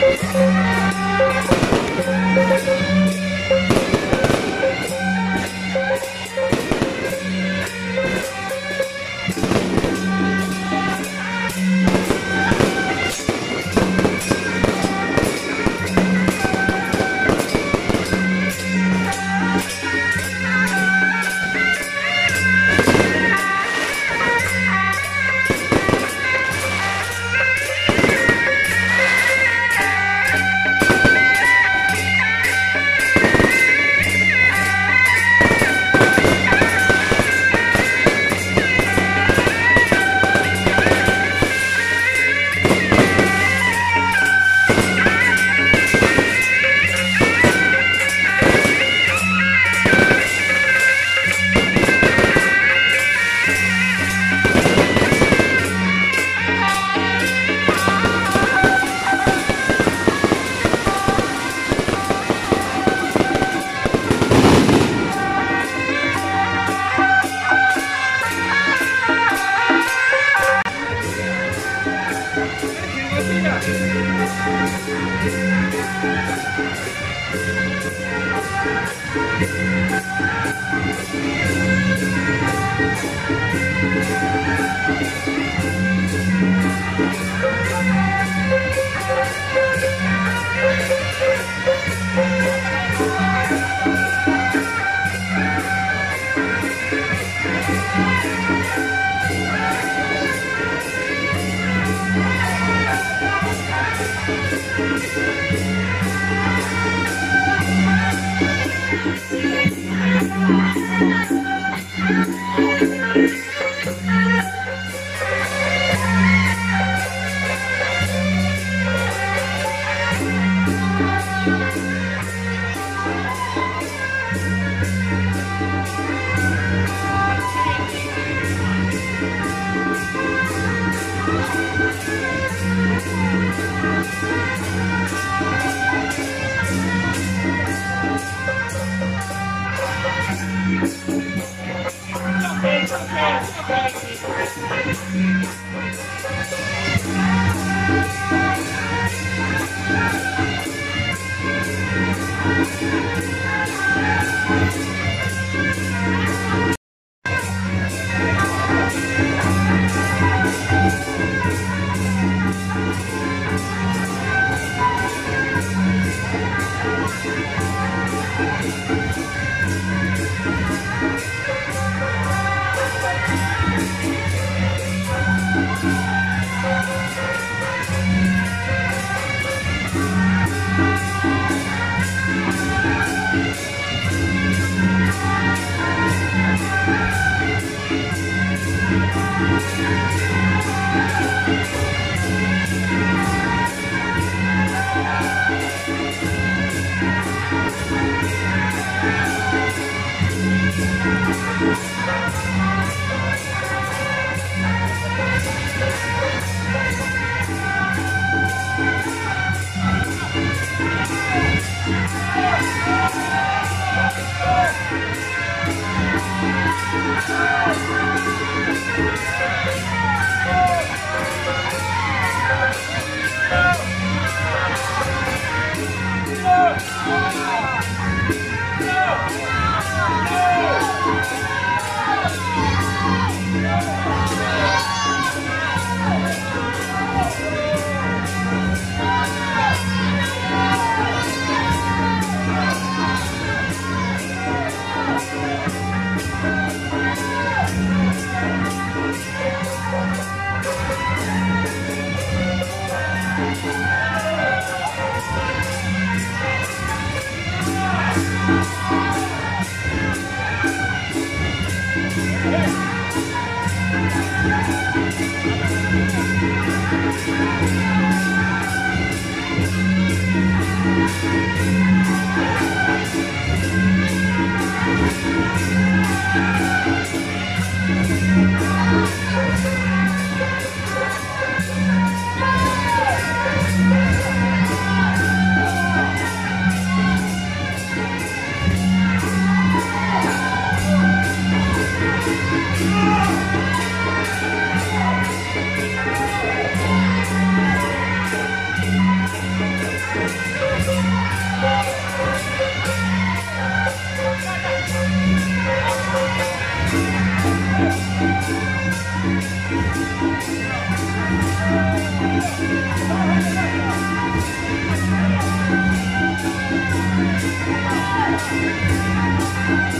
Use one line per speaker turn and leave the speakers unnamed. Música
Thank you.
Música